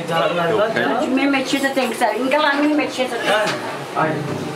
McDonald's. Remember, it's just a thing, so you can go on, remember, it's just a thing.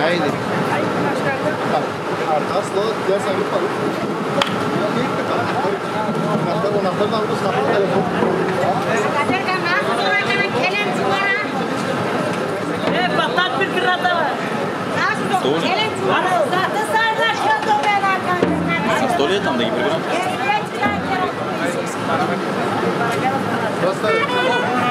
Haydi. Aslı diğer sahibi kalır. Anahtar, anahtar da almış, kapı telefon. Сто лет там, да, гиперграмм? Просто...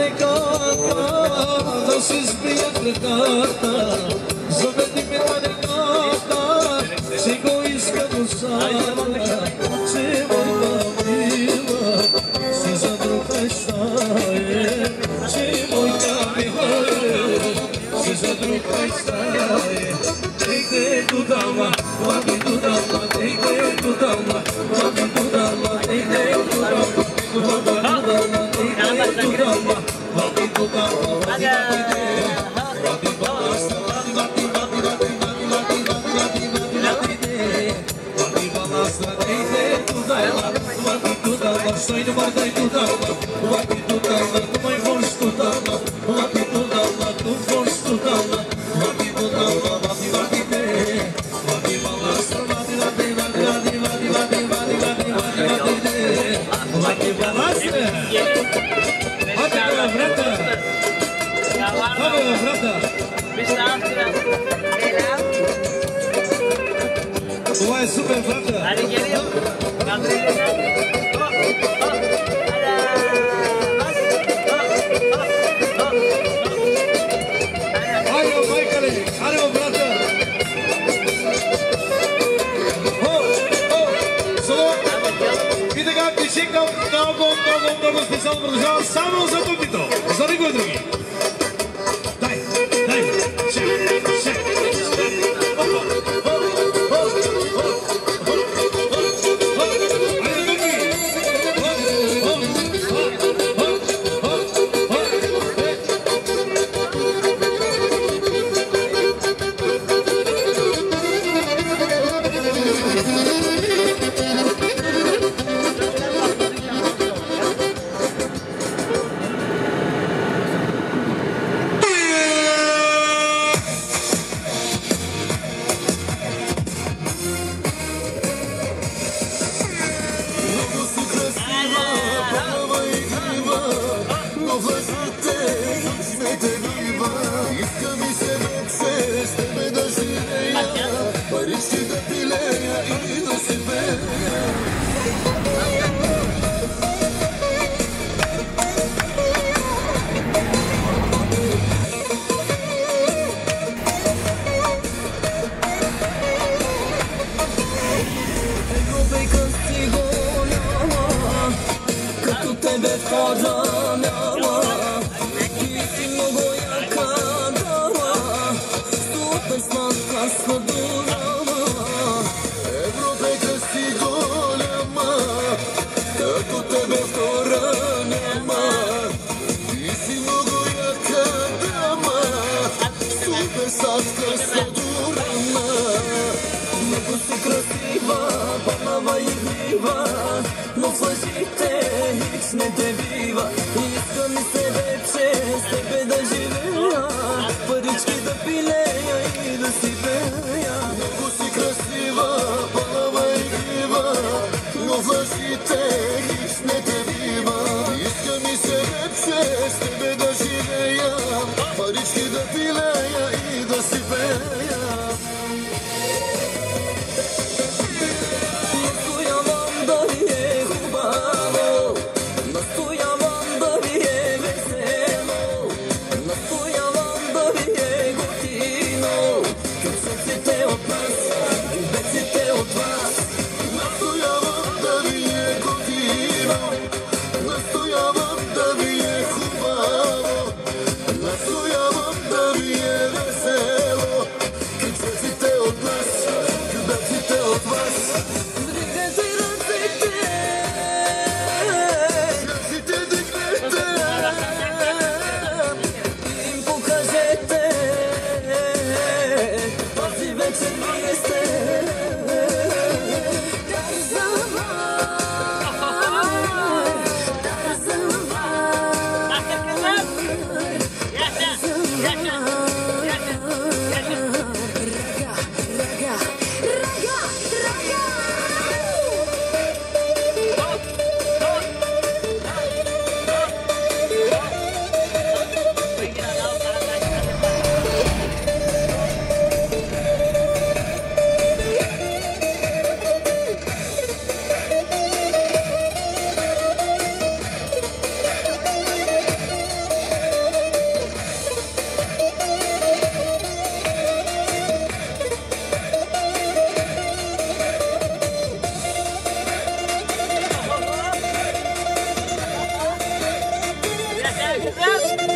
tarikata Nasıl bir yaklıkata Zubedi bir tarikata Sigo iske musata Sivorda viva Siza drukajtaje da mi hoje Siza drukajtaje Tek de dudama Vabi dudama Tek de dudama Vabi Vitor Borgão e tudo. Yes.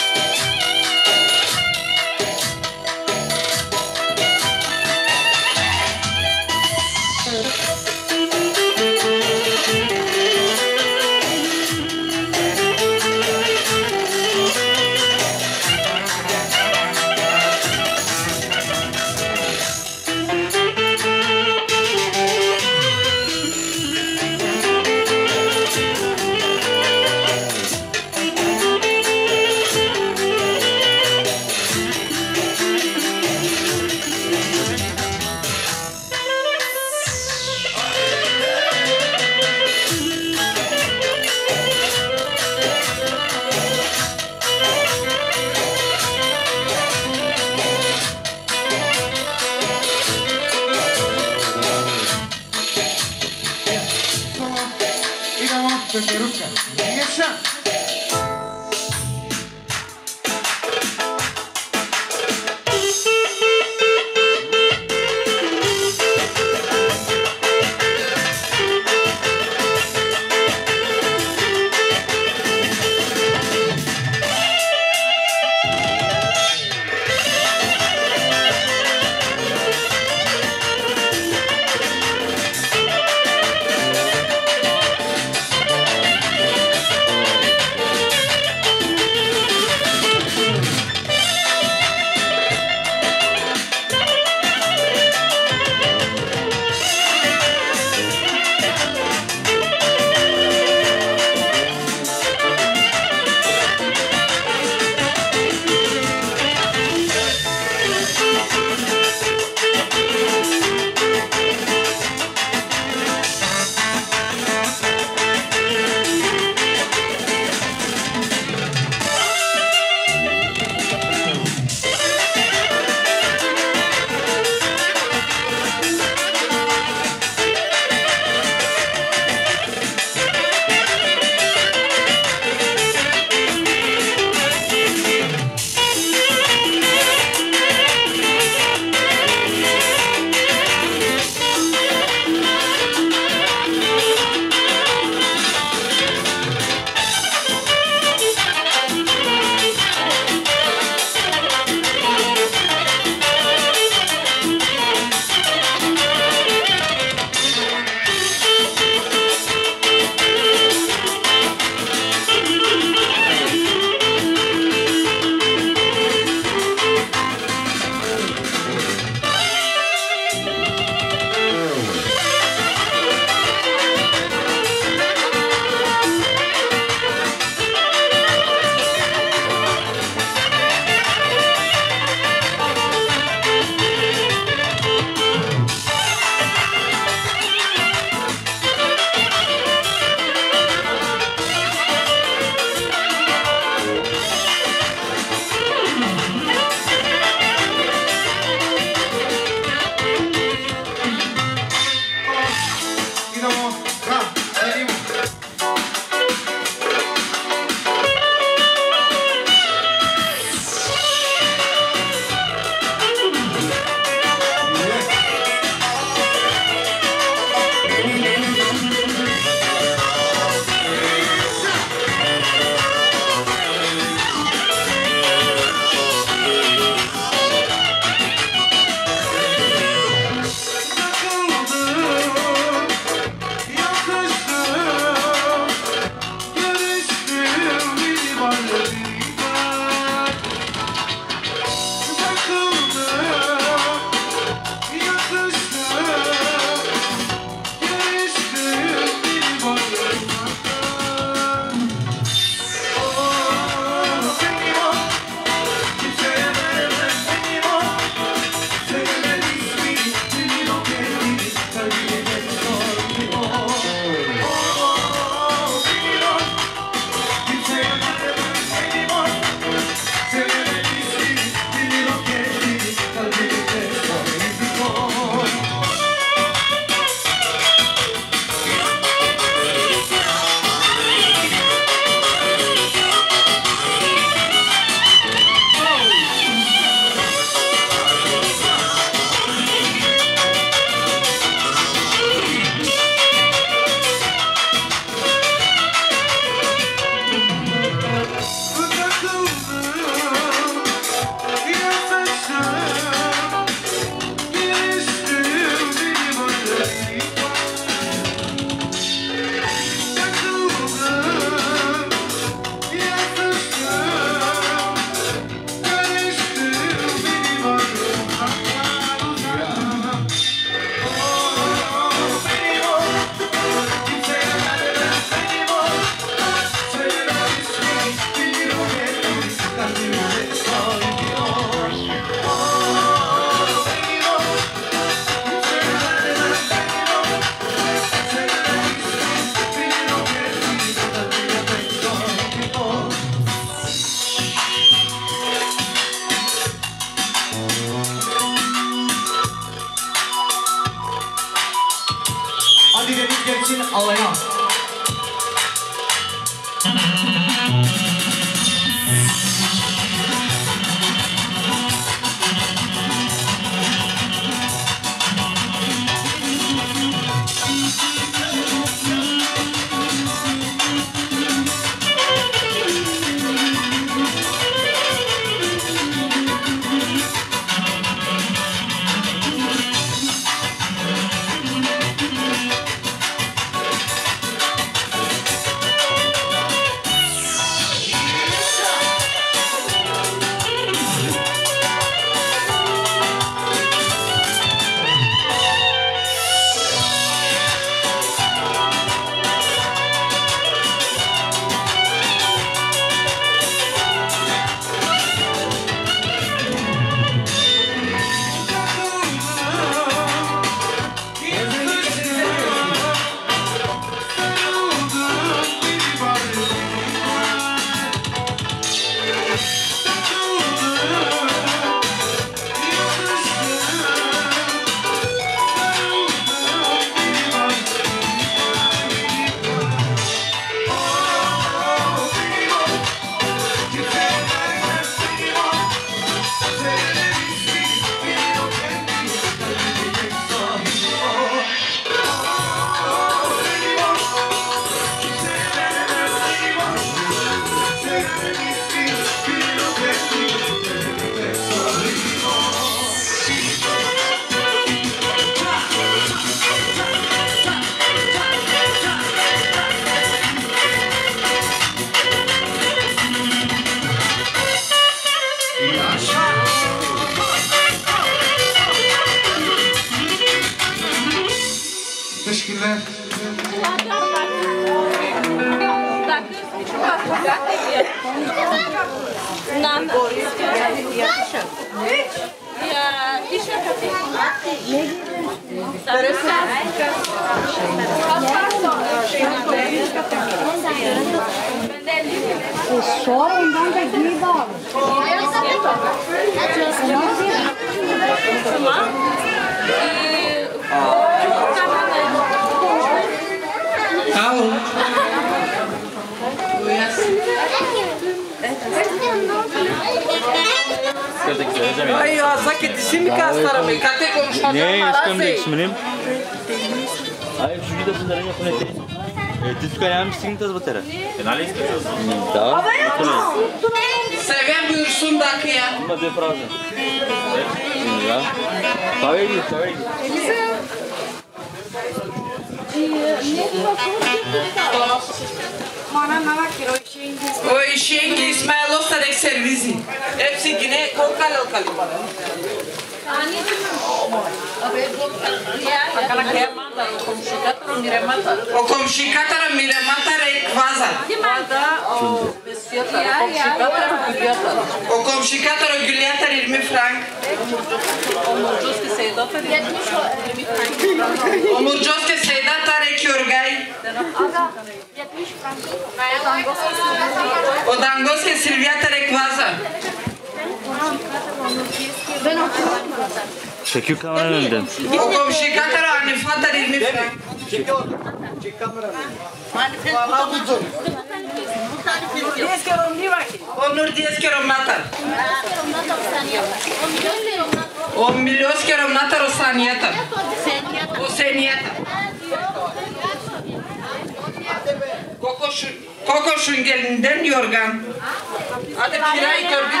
Hadi kirayı gördük.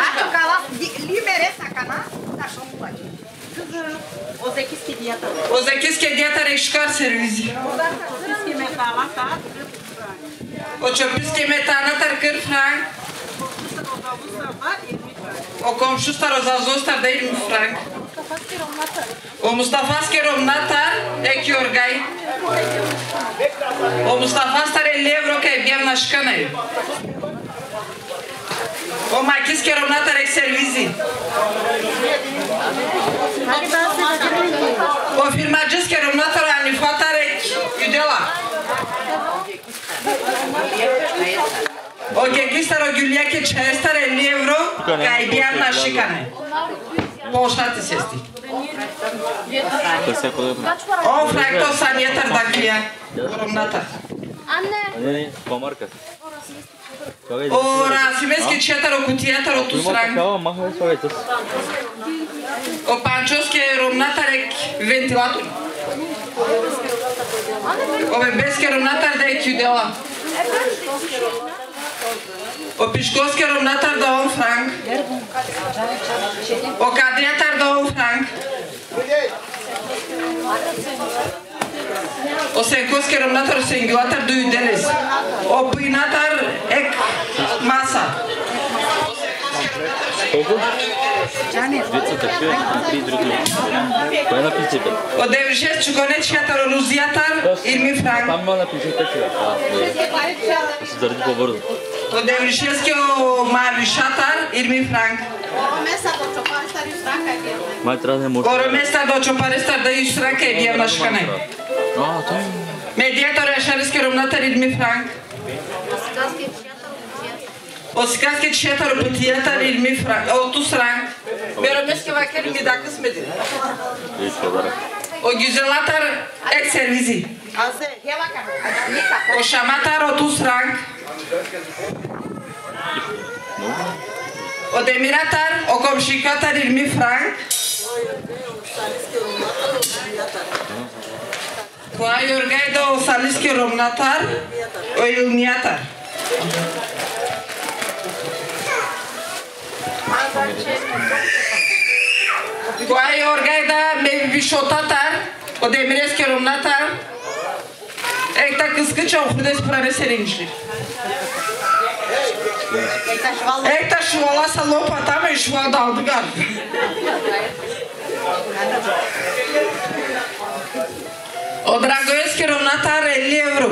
O zekiske diyetar ekşkar servisi. O çöpüske metana tar 40 frank. O komşu star o zazostar da 20 frank. O Mustafa skerom natar ek yorgay. O Mustafa star 50 euro na shkanay. Ο Μακής και Ρονάτα ρεξερβίζει. Ο Φιρματζής και Ρονάτα ρανιφάτα ρεκ. Γιουδέλα. Ο Κεκίσταρο Γιουλιά και Τσέσταρ ελί ευρώ καηδιά να σήκανε. Πόσα της εστί. Ο Φρακτός ανιέταρ τα κλιά. Ρονάτα. Anne. Ne? Komarkas. Orası. Kerom natar. Не, не, по марка. Ора, Симески четаро кутијатар од Тусранг. О Панчовски ромнатарек вентилатор. Ове беске ромнатар да е кјудела. О Пишковски ромнатар да он франк. О кадријатар да он франк. О Сенковски ромнатар сенгилатар до юделес. О Опинатар ек маса. Колку? 240 и други. Кој написи бе? О 96 чугонечкатар рузијатар Ирми франк. Таму написи така. Да се заради побрзо. О 96 о Маришатар Ирми франк. Мај треба да може. Оро места до чопаристар да иш франка е бијав на шкане. А. Медијатор е шариски ромнатар Ирми франк. О сказки четар путијатар Ирми франк. О ту сранк. Беро меске вакер ми дака смеди. И што да О гюзелатар ек сервизи. О шаматар о ту сранк. О демиратар о комшикатар Ирми франк. Cu aia orgai da me bișota o demiresc eu lumna tar. Ekta kıskıç o hurdes prare serinçli. Ekta şuvala salo patama iş var daldı gar. O dragoeski romnatar 50 euro.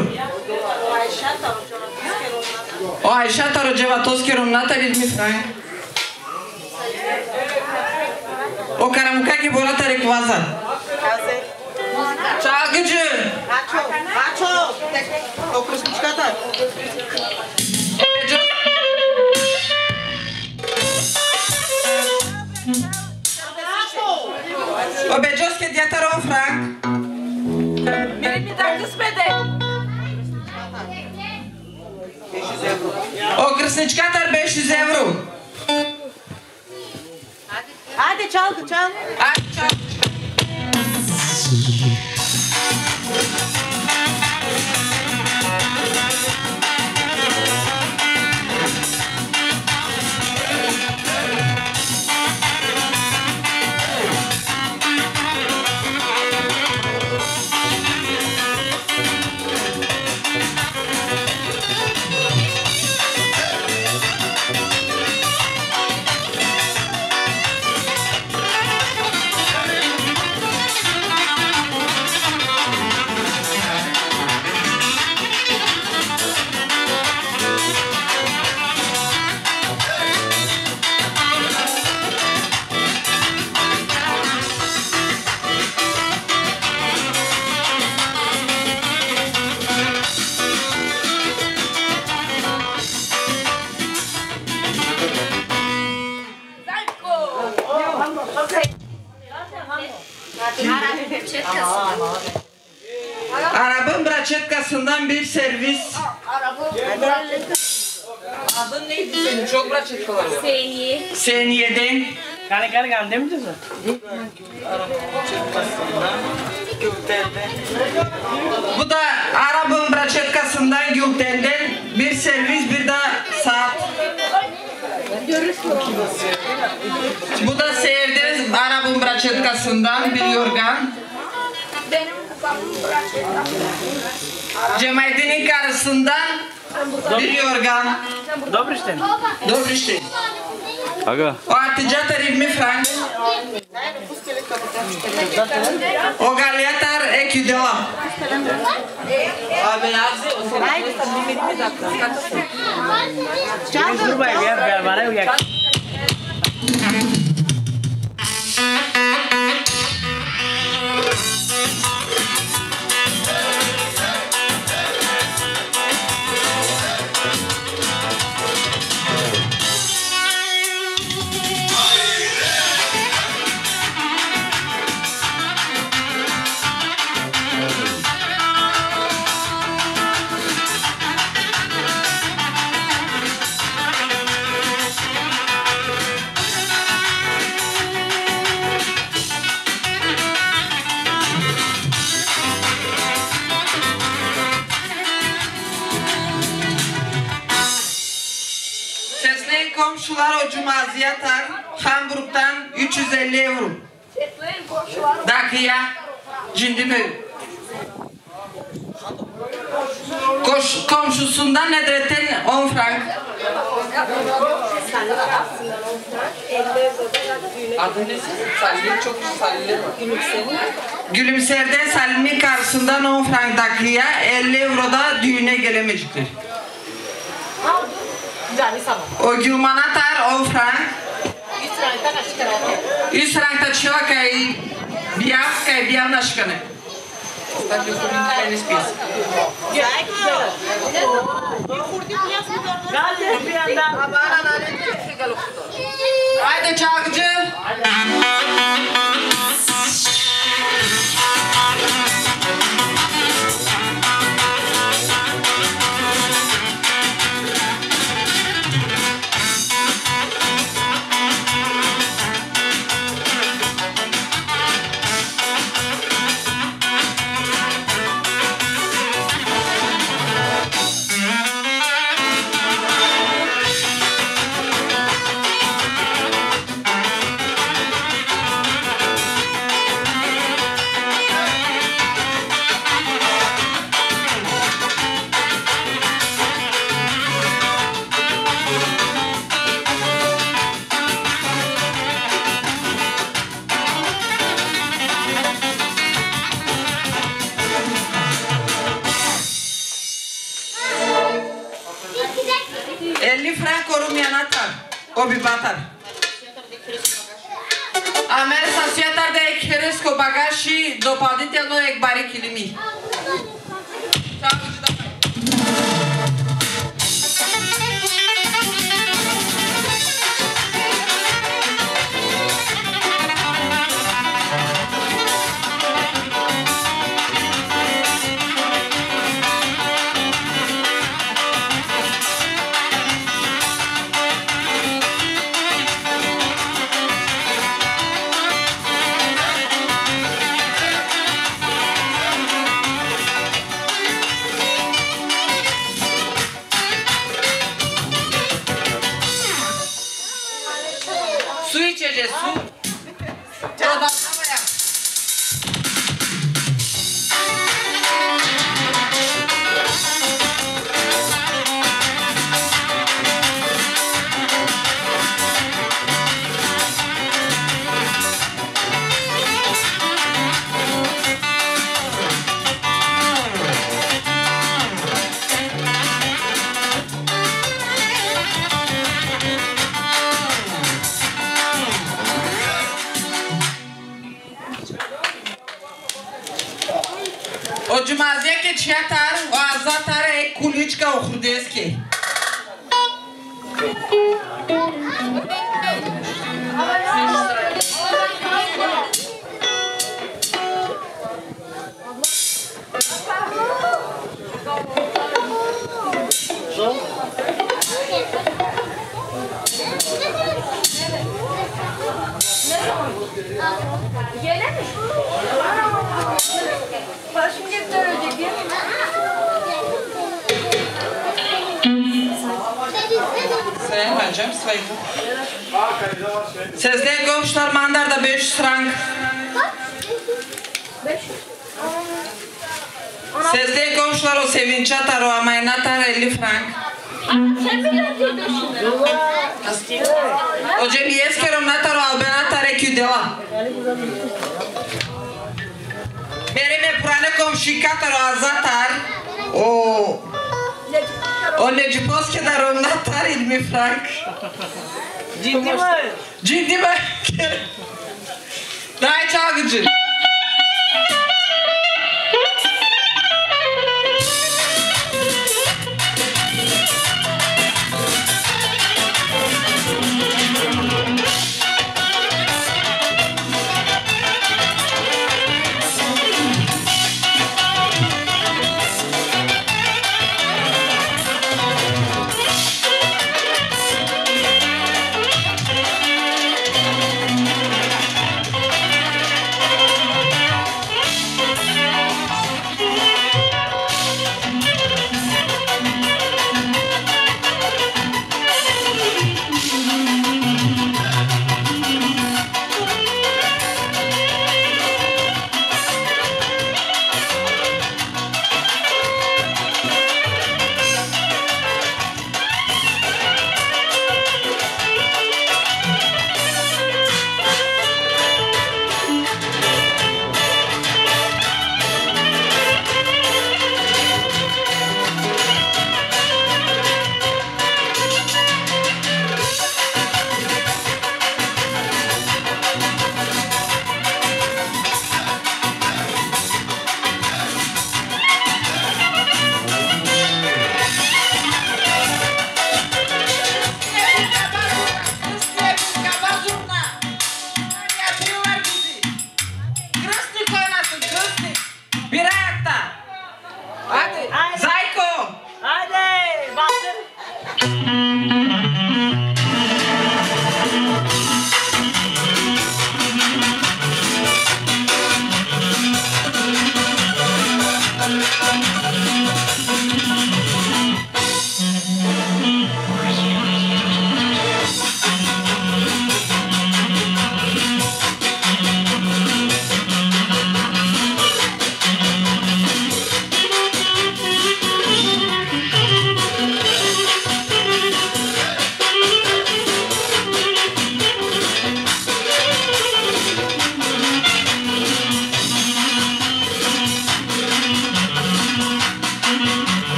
O Ayşe Taroceva Toski romnatar 20 frank. евро. О Айшата Роджеватовски ромнатар Идми франк. О Карамукаки Боратар Екваза. Чагыджы. Ачо, ачо, о крушничката. О Беджовски дјатарон франк. Мене ми така смеде. О крсничкатар беше за евро. Hadi çal çal. Hadi çal. Braçetkasından bir servis. Adın neydi senin? Çok braçetkalar var. Seni. Seniye'den. Kare kare gandem mi diyorsun? Bu da Arap'ın braçetkasından Gülten'den bir servis bir de saat. Bu da sevdiğiniz Arap'ın braçetkasından bir yorgan. Benim babamın bırakıyor. Cemaletinin karısından bir yorgan. Добре ще. Добре ще. Ага. O articatar 20 frank. O galjatar ek judela. Abi nazi Ајде, сам ми ми така. Gruba je vjer, bara uvijek. Ayrıca Hamburg'dan 350 euro. Dakıya cindimi. Koş, komşusundan Nedret'ten 10 frank. Adı ne? Salim çok Salim. Gülümser'den Salim'in karşısından 10 frank dakıya 50 euroda düğüne gelemeyecekler. O Gülman Atar 10 frank. И сранта чилака и бјавка и бјав нашкане. Стати у не спис. Ајде чакџе. Ајде. și dopadite noi ekbari kilimi.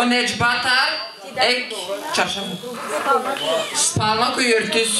Онеч батар ек чаша. Спалма кој јуртис.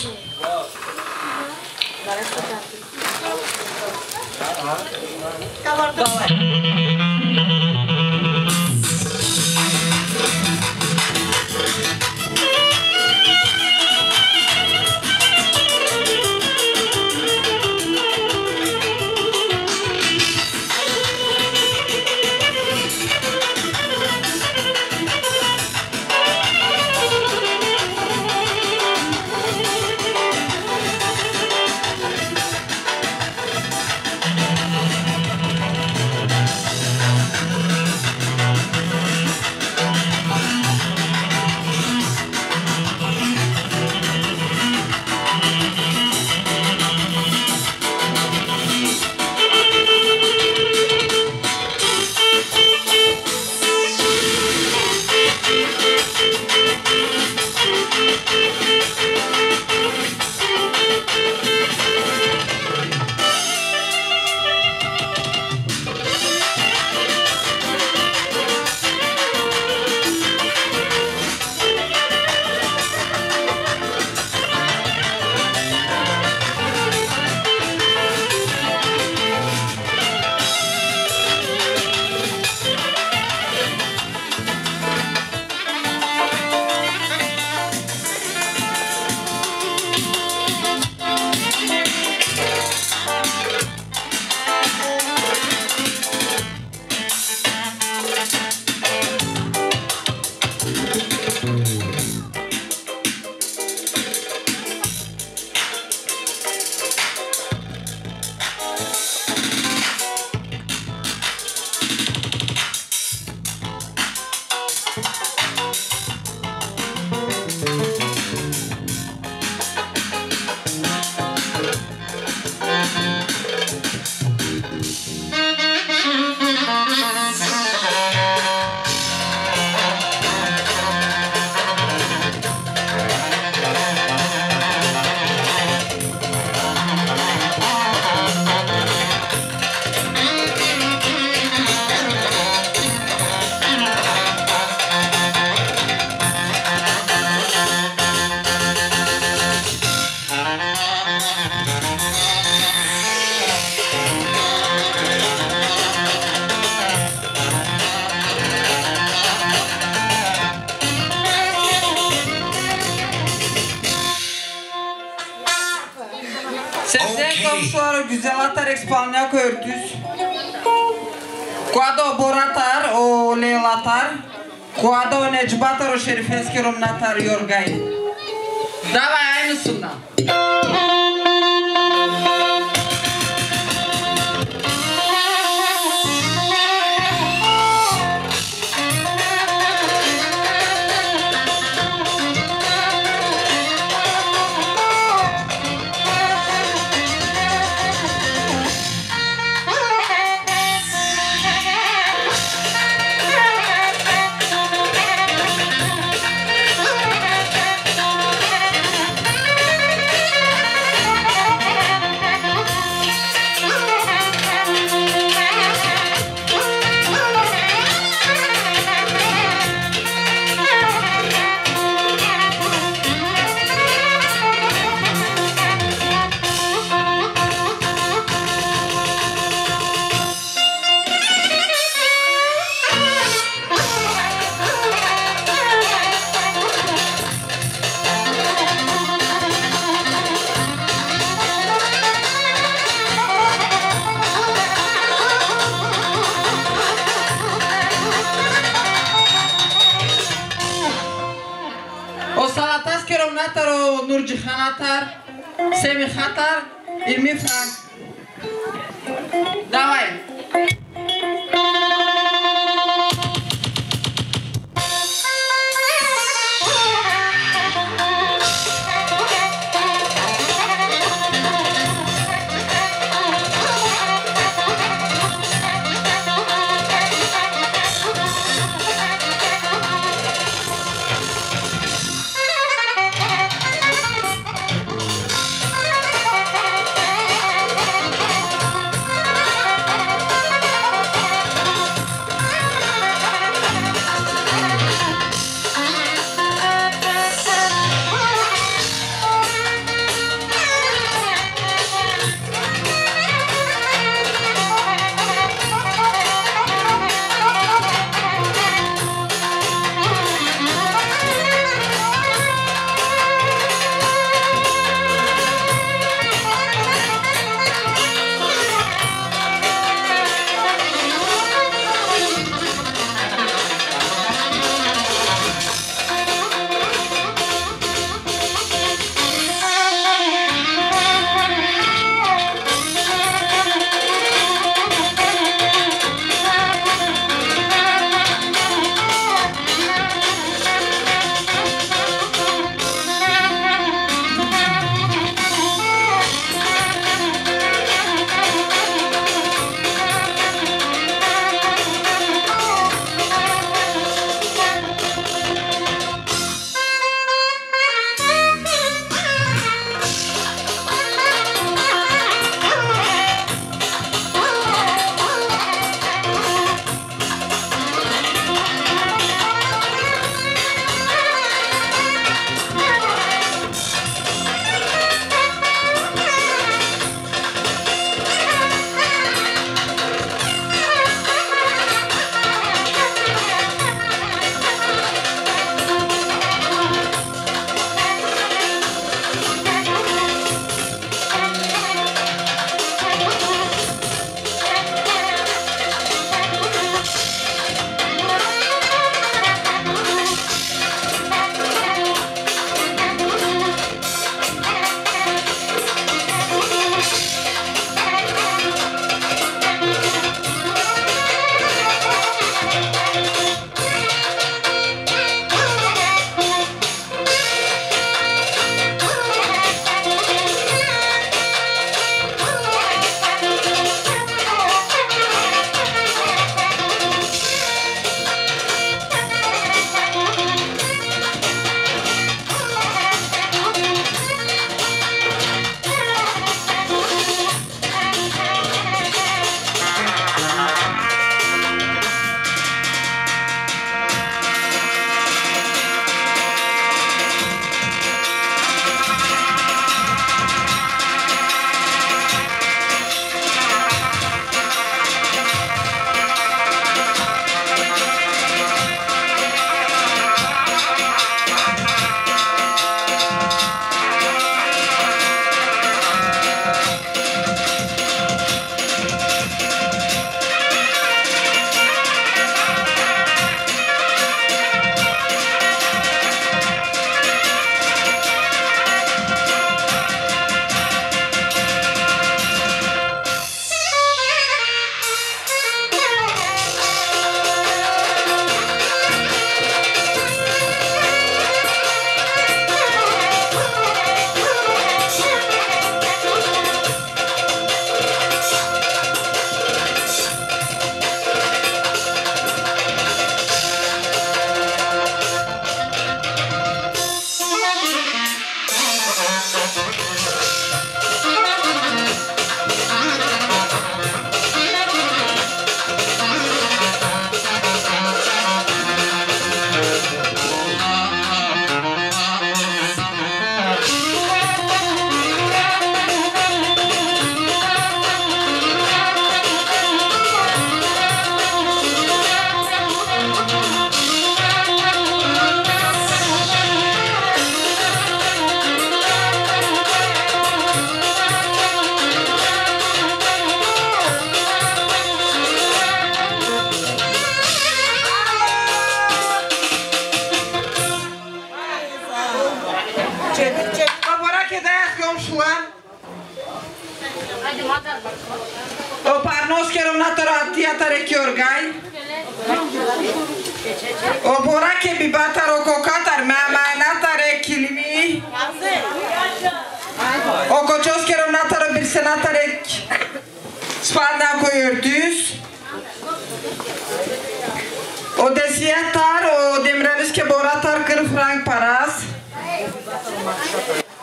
Siatar, o demraniş ke boratar kır frank paras.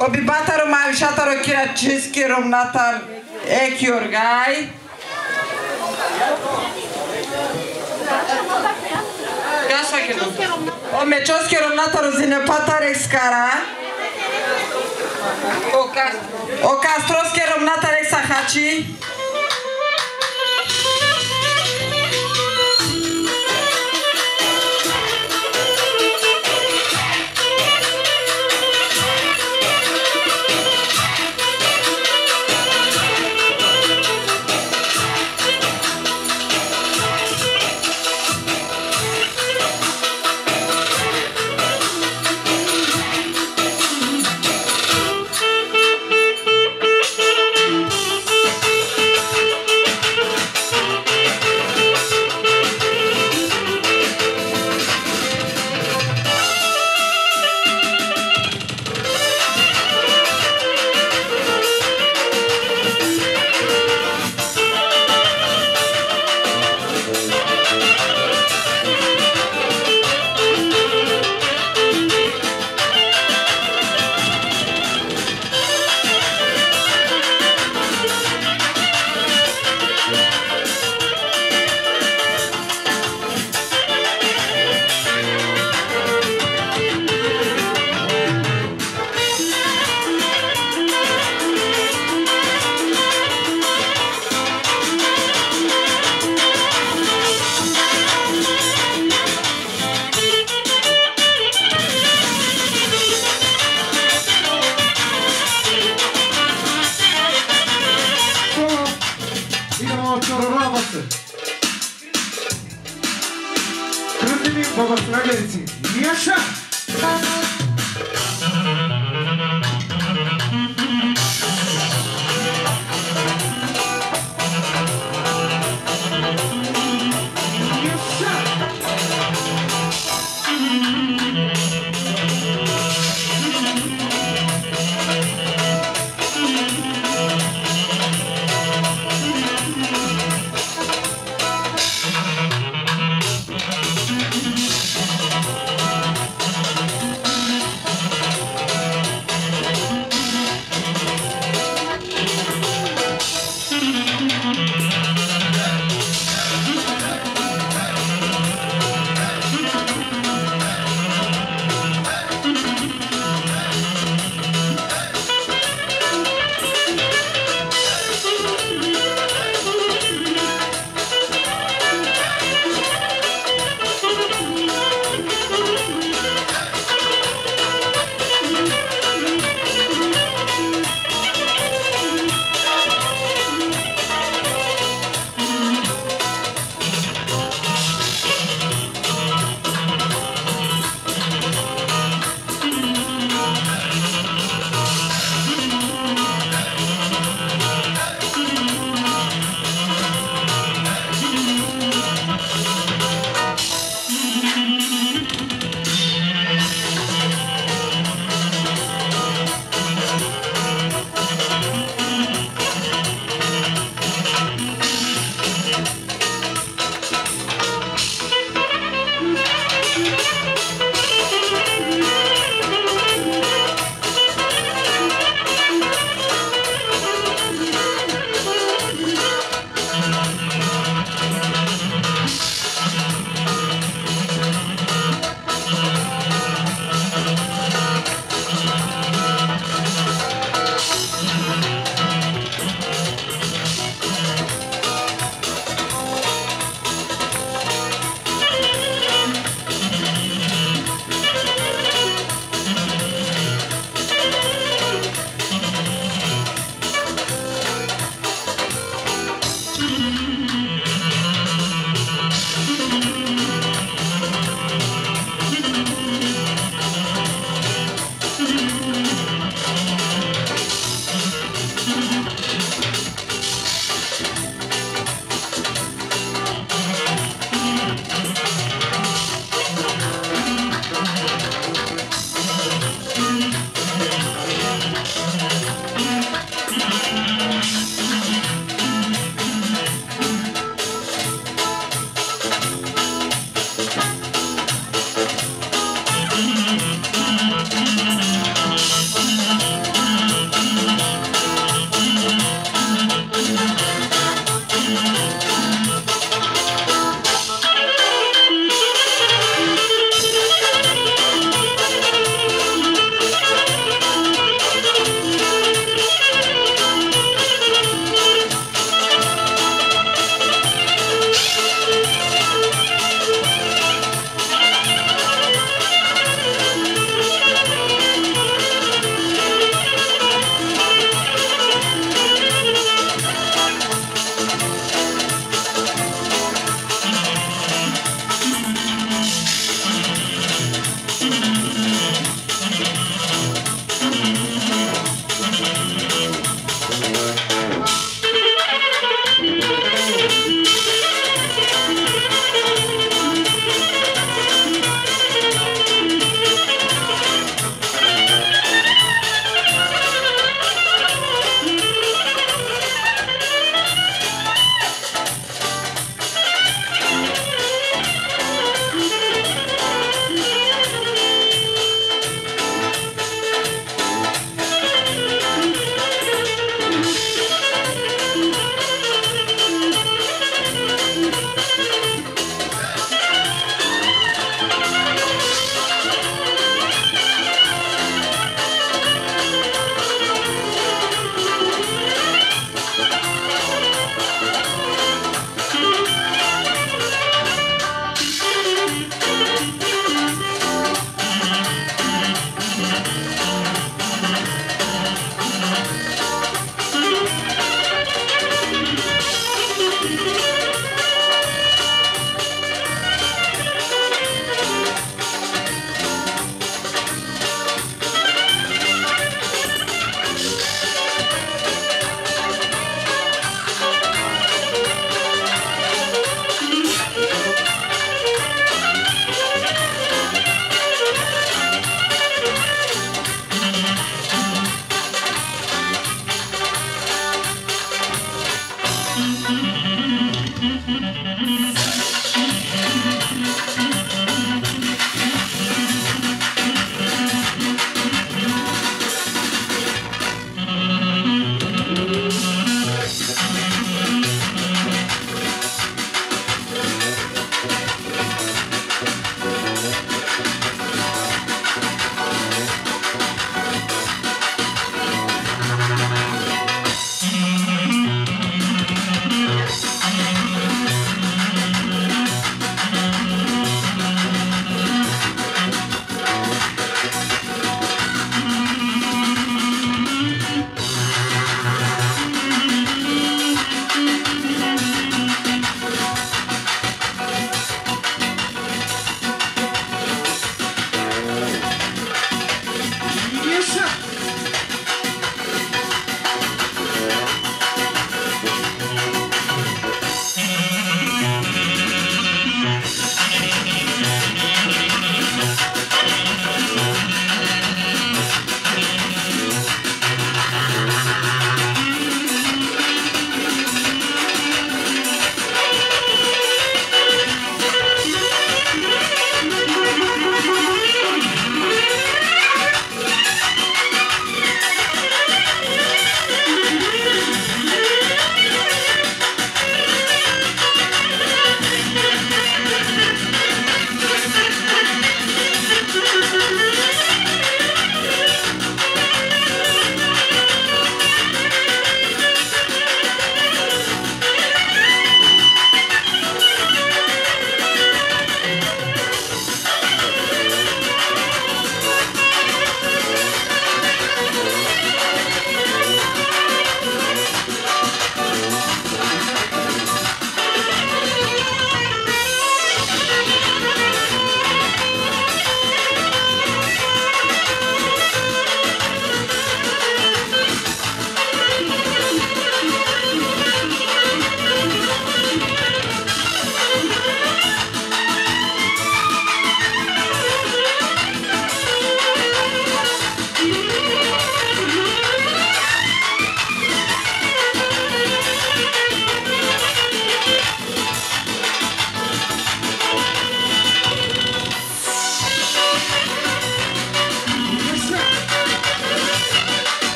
O bibatar o mavşatar o kiraçis ki rumnatar ek yorgay. Gasa kirum. O mečos ki rumnatar o zinepatar ekskara. O kastros ki rumnatar eksahachi.